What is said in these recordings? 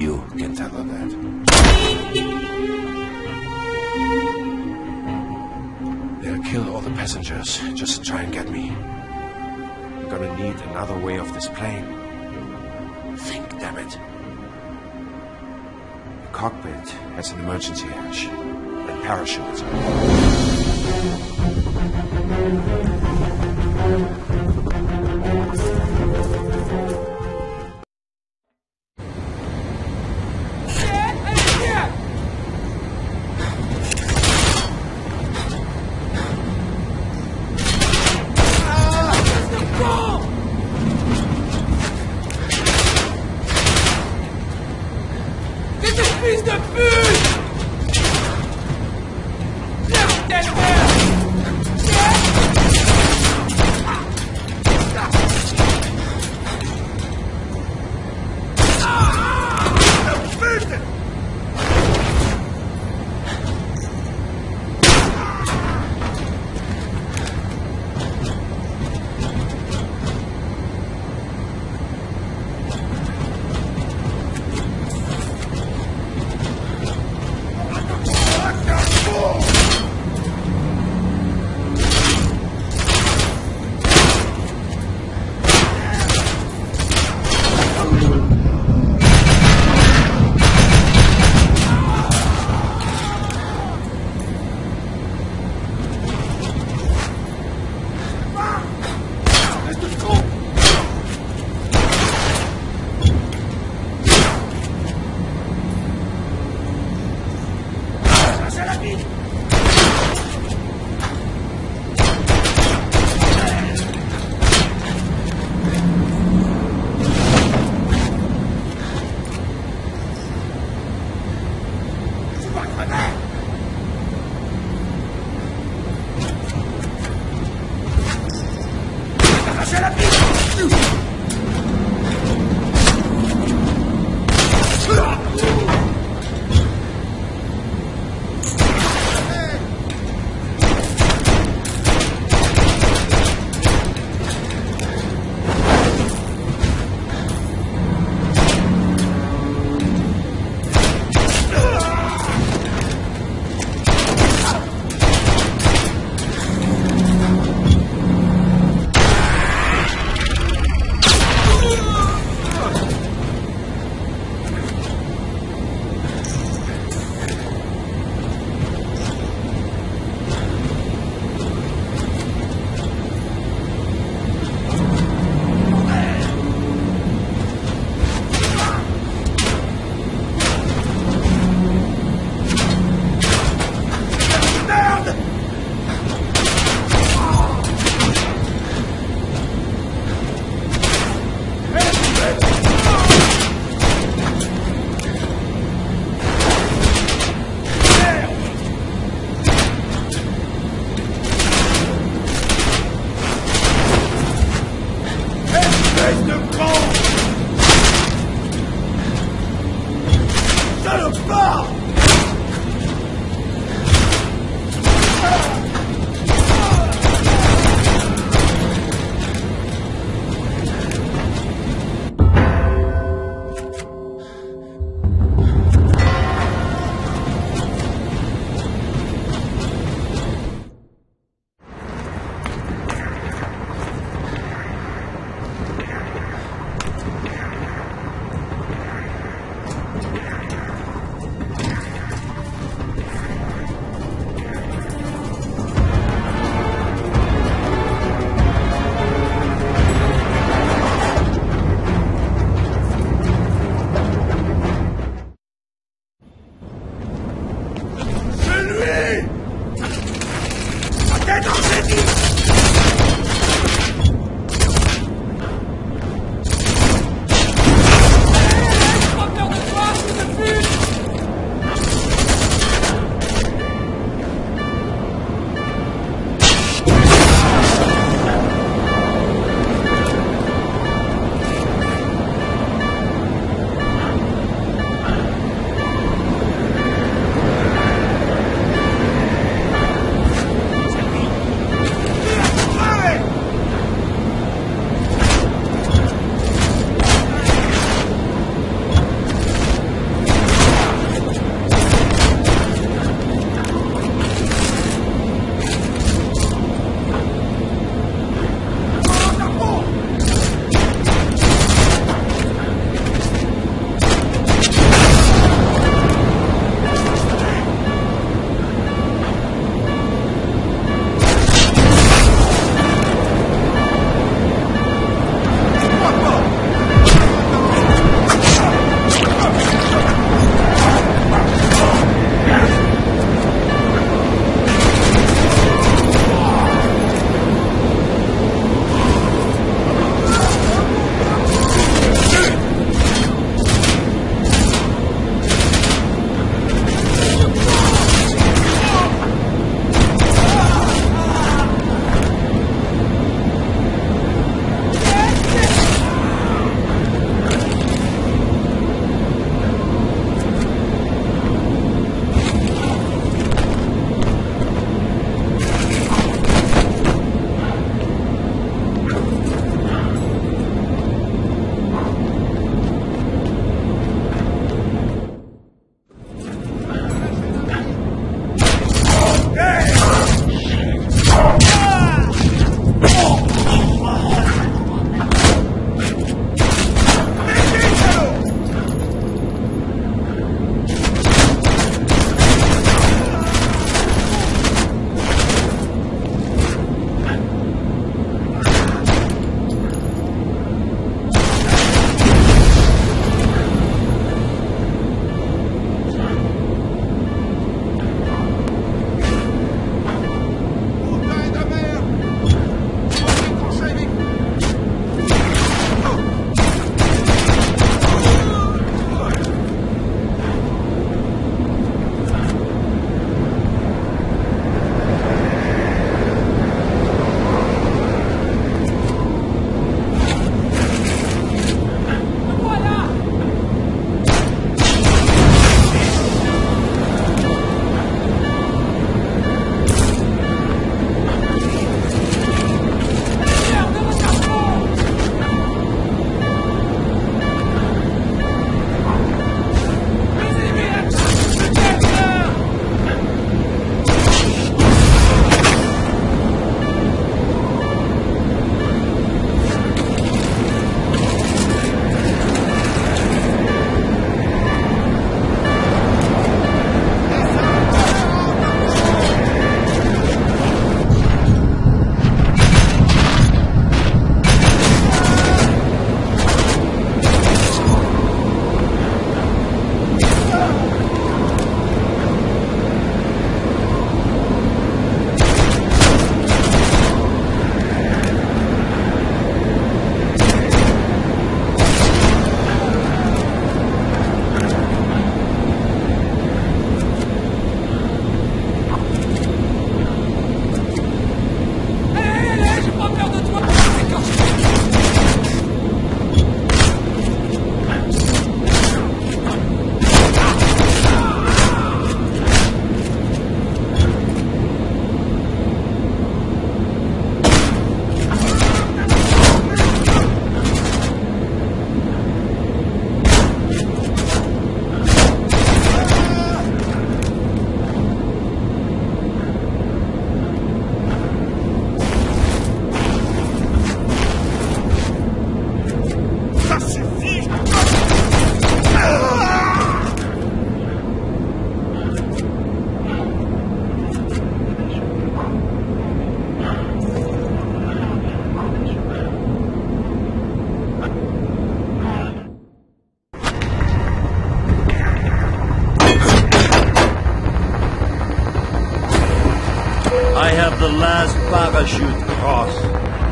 You can tell her that. They'll kill all the passengers just to try and get me. We're gonna need another way off this plane. Think, damn it. The cockpit has an emergency hatch and parachutes.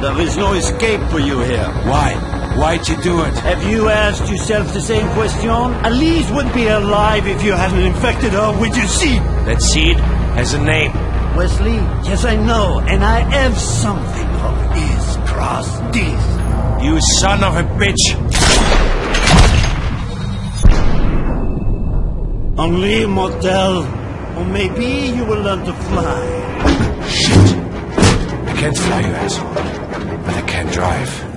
There is no escape for you here. Why? Why'd you do it? Have you asked yourself the same question? Elise would be alive if you hadn't infected her with your seed. That seed has a name. Wesley, yes, I know, and I have something of his cross teeth. You son of a bitch! Only mortel, or maybe you will learn to fly. Shit! I can't fly, you asshole. Drive.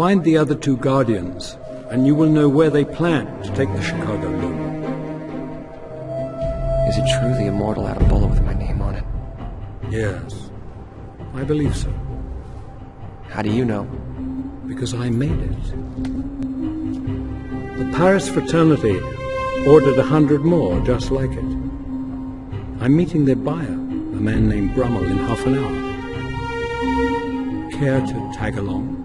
Find the other two Guardians, and you will know where they plan to take the Chicago Loom. Is it true the Immortal had a bullet with my name on it? Yes, I believe so, How do you know? because I made it. The Paris fraternity ordered a hundred more just like it. I'm meeting their buyer, a man named Brummel, in half an hour. Care to tag along?